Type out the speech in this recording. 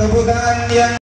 Tepuk tangan yang